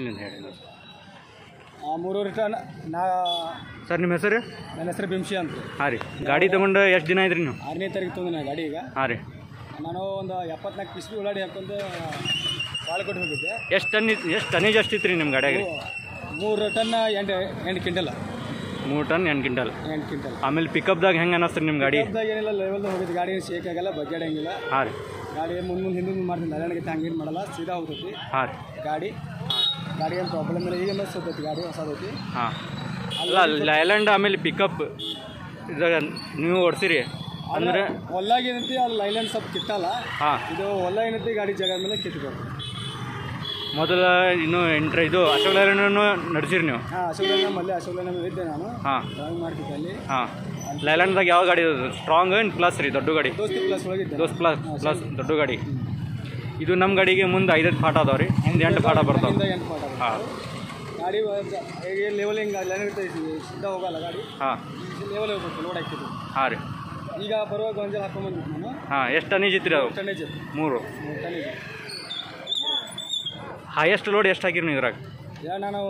ಎಷ್ಟಿನಿಂದ ಹೇಳಿ ಆ, ಮೂರುವರೆ ಟನ್ ನಾ ಸರ್ ನಿಮ್ಮ ಹೆಸರು? ನನ್ನ ಹೆಸರು ಬಿಂಶಿ ಅಂತ. ಹಾಂ ರೀ. ಗಾಡಿ ತೊಗೊಂಡು ಎಷ್ಟು ದಿನ ಆಯ್ತು ರೀ ನೀವು? ಆರನೇ ತಾರೀಕು ತೊಗೊಂಡು ನಾನು ಗಾಡಿ ಈಗ. ಹಾಂ ರೀ. ನಾನು ಒಂದು ಎಪ್ಪತ್ನಾಲ್ಕು ಪಿಸ್ಬಿ ಉಳ್ಳಾಡಿ ಹಾಕೊಂಡು ಬಾಳ್ಕೊಟ್ಟು ಹೋಗಿದ್ದೆ. ಎಷ್ಟು ಟನ್ ಇತ್ತು ಎಷ್ಟು ಟನೇಜ್ ಎಷ್ಟಿತ್ತು ರೀ ನಿಮ್ಮ ಗಾಡಿಯಾಗ ಮೂರು ಟನ್ ಎಂಟು ಎಂಟು ಕ್ವಿಂಟಲ್ ಮೂರು ಟನ್ ಎಂಟು ಕ್ವಿಂಟಲ್ ಎಂಟು ಕ್ವಿಂಟಲ್ ಆಮೇಲೆ ಪಿಕಪ್ದಾಗ ಹೆಂಗೆ ಅನ್ನಿಸ್ತು ನಿಮ್ಮ ಗಾಡಿ? ಏನಿಲ್ಲ ಲೆವೆಲ್ ಹೋಗಿದ್ದು. ಗಾಡಿ ಶೇಕ್ ಆಗಲ್ಲ ಬಗ್ಗೆಡಂಗಿಲ್ಲ ಹಾಂ ರೀ. ಗಾಡಿ ಮುಂದೆ ಮುಂದೆ ಹಿಂದೆ ಮಾಡ್ತೀನಿ. ಅದೇನಾಗೈತೆ ಹಂಗೇನು ಮಾಡಲ್ಲ ಸೀದಾ ಹೋಗ್ತೈತಿ. ಹಾಂ ರೀ. ಗಾಡಿ ಗಾಡಿ ಏನು ಪ್ರಾಬ್ಲಮ್ ಇಲ್ಲ. ಈಗ ಮೆಸ್ ಹೋಗ್ತೈತಿ ಗಾಡಿ ಹೊಸದೈತಿ ಹಾಂ. ಅಲ್ಲ ಲೈಲ್ಯಾಂಡ್ ಆಮೇಲೆ ಪಿಕಪ್ ಇದಾಗ ನೀವು ಓಡಿಸಿರಿ. ಅಂದರೆ ಹೊಲ್ಲಾಗ ಏನೈತಿ ಅಲ್ಲಿ ಲೈಲ್ಯಾಂಡ್ ಸ್ವಲ್ಪ ಕಿತ್ತಲ್ಲ. ಹಾಂ. ಇದು ಹೊಲ ಏನೈತಿ ಗಾಡಿ ಜಾಗ ಮೇಲೆ ಕಿತ್ಬೇಕು ಮೊದಲ ಇನ್ನು ಎಂಟ್ರ ಇದು ಅಶೋಕ್ ಲೈಲ್ಯಾಂಡನ್ನು ನಡೆಸಿರಿ ನೀವು? ಹಾಂ ಅಶೋಕ್ ಮಲ್ಲಿ ಅಶೋಕ್ ಲೈನ್ ಇದ್ದೆ ನಾನು. ಹಾಂ. ಡ್ರಾಯಿಂಗ್ ಮಾಡ್ತಿದ್ದೆ ಅಲ್ಲಿ. ಹಾಂ. ಲೈಲ್ಯಾಂಡ್ದಾಗ ಯಾವ ಗಾಡಿ ಸ್ಟ್ರಾಂಗ್ ಏನು ಪ್ಲಸ್ ರೀ ದೊಡ್ಡ ಗಾಡಿ? ದೋಸ್ತಿ ಪ್ಲಸ್ ಒಳಗಿದ್ದೆ. ದೋಸ್ ಪ್ಲಸ್ ಪ್ಲಸ್ ದೊಡ್ಡ ಗಾಡಿ. ಇದು ನಮ್ಮ ಗಾಡಿಗೆ ಮುಂದೆ ಐದೈದು ಫಾಟ ಅದಾವೆ ರೀ ಹಿಂದೆ ಎಂಟು ಫಾಟ ಬರ್ತಾವೆ. ಹಾಂ. ಗಾಡಿ ಲೆವೆಲ್ ಹಿಂಗೆ ಲೈನ್ ಸಿದ್ಧ ಹೋಗಲ್ಲ ಗಾಡಿ. ಹಾಂ. ಲೆವೆಲ್ ಹೋಗ್ಬೇಕು ಲೋಡ್ ಹಾಕ್ತಿದ್ವಿ ಹಾಂ ರೀ. ಈಗ ಬರುವಾಗ ಗೊಂಜಾಲ ಹಾಕೊಂಡ್ಬಂದಿದ್ದು ನಾನು. ಹಾಂ ಎಷ್ಟು ಟನೇಜ್ ಇತ್ತು ರೀ ಅದು? ಮೂರು ಹೈಯೆಸ್ಟ್ ಲೋಡ್ ಎಷ್ಟು ಹಾಕಿರಿ ನೀವು ಇದ್ರಾಗ? ನಾನು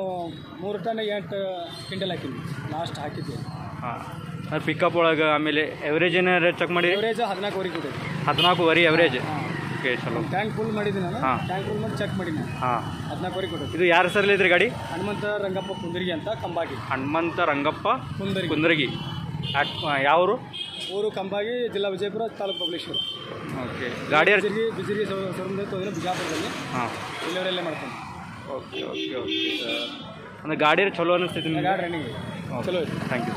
ಮೂರು ಟನ್ ಎಂಟು ಕ್ವಿಂಟಲ್ ಹಾಕಿದ್ವಿ. ಲಾಸ್ಟ್ ಹಾಕಿದ್ದೆ ಹಾಂ. ಅದು ಪಿಕಪ್ ಒಳಗೆ ಆಮೇಲೆ ಎವರೇಜ್ ಏನಾರು ಚೆಕ್ ಮಾಡಿ? ಎವರೇಜ್ ಹದಿನಾಲ್ಕುವರೆಗೆ ಕೊಟ್ಟೈತಿ ಹದಿನಾಲ್ಕುವರೆ ಎವರೇಜ್ ಹಾಂ. ಓಕೆ ಚಲೋ. ಟ್ಯಾಂಕ್ ಫುಲ್ ಮಾಡಿದ್ದೀನಿ ನಾನು. ಟ್ಯಾಂಕ್ ಫುಲ್ ಮಾಡಿ ಚೆಕ್ ಮಾಡೀನಿ. ನಾನು ಹಾಂ ಹದಿನಾಲ್ಕುವರೆ ಕೊಟ್ಟು ಇದು ಯಾರ ಹೆಸರಲ್ಲಿ ಇದ್ರಿ ಗಾಡಿ? ಹನುಮಂತ ರಂಗಪ್ಪ ಕುಂದರ್ಗಿ ಅಂತ ಕಂಬಾಗಿ. ಹನುಮಂತ ರಂಗಪ್ಪ ಕುಂದರ್ಗಿ. ಕುಂದರಿಗಿ. ಯಾವರು? ಊರು ಕಂಬಾಗಿ ಜಿಲ್ಲಾ ವಿಜಯಪುರ ತಾಲೂಕು ಬಬಲೇಶ್ವರ. ಓಕೆ. ಗಾಡಿ ಬಿಜಿರಿ ಬಿಜಿರಿ ಸೊರಂದ ಅಂದರೆ ಬಿಜಾಪುರದಲ್ಲಿ. ಹಾಂ. ಇಲ್ಲಿವರೆಲ್ಲೇ ಮಾಡ್ತೀನಿ ಓಕೆ ಓಕೆ ಓಕೆ ಅಂದರೆ ಗಾಡಿ ಚಲೋ ನಿಮಗೆ? ಗಾಡಿ ರನ್ನಿಂಗ್ ಚಲೋ ಐತೆ ಥ್ಯಾಂಕ್ ಯು